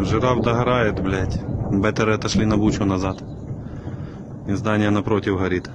Жираф догорает, блядь. Бетеры отошли на бучу назад. И здание напротив горит.